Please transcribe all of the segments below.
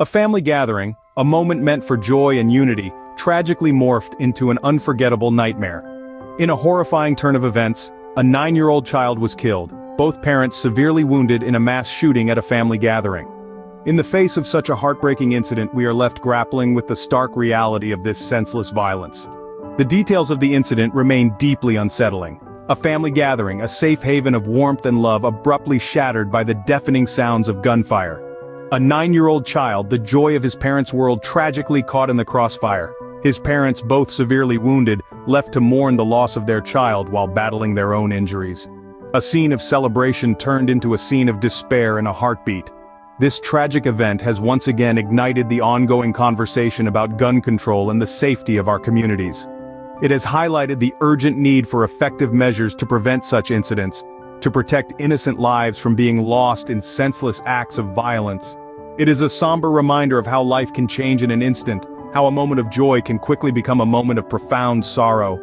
A family gathering, a moment meant for joy and unity, tragically morphed into an unforgettable nightmare. In a horrifying turn of events, a nine-year-old child was killed, both parents severely wounded in a mass shooting at a family gathering. In the face of such a heartbreaking incident we are left grappling with the stark reality of this senseless violence. The details of the incident remain deeply unsettling. A family gathering, a safe haven of warmth and love abruptly shattered by the deafening sounds of gunfire. A nine-year-old child, the joy of his parents' world tragically caught in the crossfire. His parents, both severely wounded, left to mourn the loss of their child while battling their own injuries. A scene of celebration turned into a scene of despair and a heartbeat. This tragic event has once again ignited the ongoing conversation about gun control and the safety of our communities. It has highlighted the urgent need for effective measures to prevent such incidents, to protect innocent lives from being lost in senseless acts of violence. It is a somber reminder of how life can change in an instant, how a moment of joy can quickly become a moment of profound sorrow.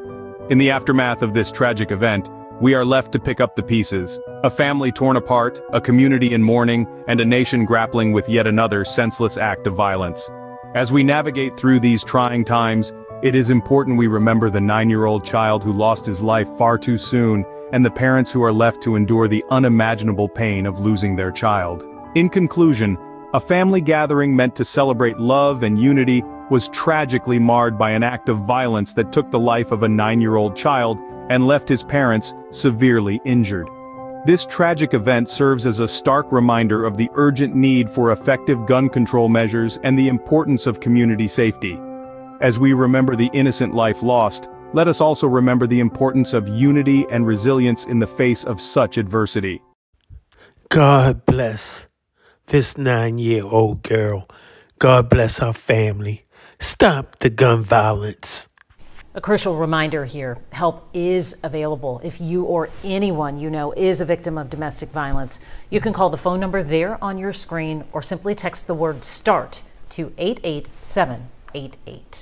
In the aftermath of this tragic event, we are left to pick up the pieces. A family torn apart, a community in mourning, and a nation grappling with yet another senseless act of violence. As we navigate through these trying times, it is important we remember the nine-year-old child who lost his life far too soon, and the parents who are left to endure the unimaginable pain of losing their child. In conclusion, a family gathering meant to celebrate love and unity was tragically marred by an act of violence that took the life of a nine-year-old child and left his parents severely injured. This tragic event serves as a stark reminder of the urgent need for effective gun control measures and the importance of community safety. As we remember the innocent life lost, let us also remember the importance of unity and resilience in the face of such adversity. God bless this nine-year-old girl. God bless her family. Stop the gun violence. A crucial reminder here help is available if you or anyone you know is a victim of domestic violence. You can call the phone number there on your screen or simply text the word START to 88788.